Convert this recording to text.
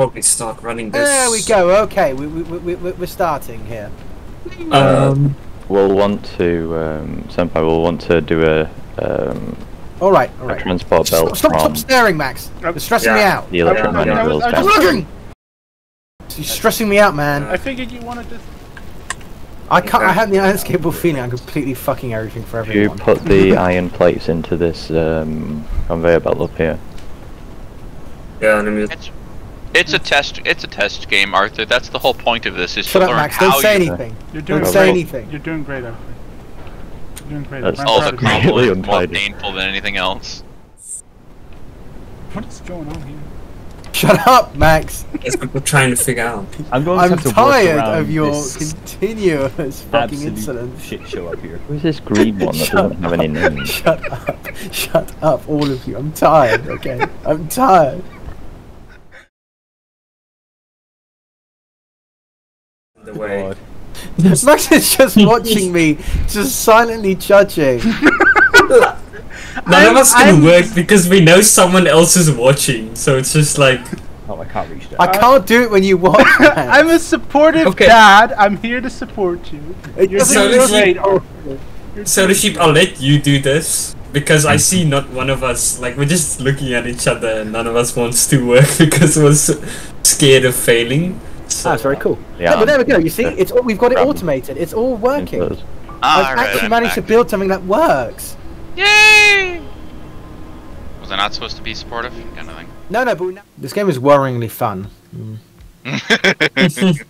probably start running this. There we go. Okay, we, we, we, we, we're starting here. Uh, We'll want to, um, Senpai We'll want to do a, um, All right, all a transport Stop, belt stop, from stop staring, Max. You're stressing me out. the I- I- electromagnetic I I down. Looking. You're stressing me out, man. I figured you wanted to. I can't. I have the unescapable feeling I'm completely fucking everything for If you put the iron plates into this um, conveyor belt up here. yeah, let me. It's, it's a test. It's a test game, Arthur. That's the whole point of this. Is Shut to up, learn Max. how Don't say you. anything. You're doing Don't say great. anything. You're doing great, Arthur. You're doing great. That's- I'm Oh, the of you. combo Really is more painful than anything else. What is going on here? Shut up, Max. That's what we're trying to figure out. I'm going to I'm have to tired of your continuous fucking absolute insolence. shit show up here. Who's this green one that doesn't have any name? Shut up. Shut up, all of you. I'm tired, okay? I'm tired. The way. God. Max is just watching me, just silently judging. None of us can I'm- work because we know someone else is watching, so it's just like. Oh, I can't reach that. I can't do it when you watch, Max. I'm a supportive Okay. dad. I'm here to support you. It You're So doing does great. he- Arthur. You're So the doing sheep, I'll let you do this because I see not one of us. Like we're just looking at each other, and none of us wants to work because we're scared of failing. So, That's very cool. Yeah, Yeah, but there we go. You see, it's all, we've got it automated. It's all working. Inflows. Ah, I've alright, actually I'm managed to build something that works. Yay! Was I not supposed to be supportive? Kind of thing. No, no, but we, this game is worryingly fun. Mm.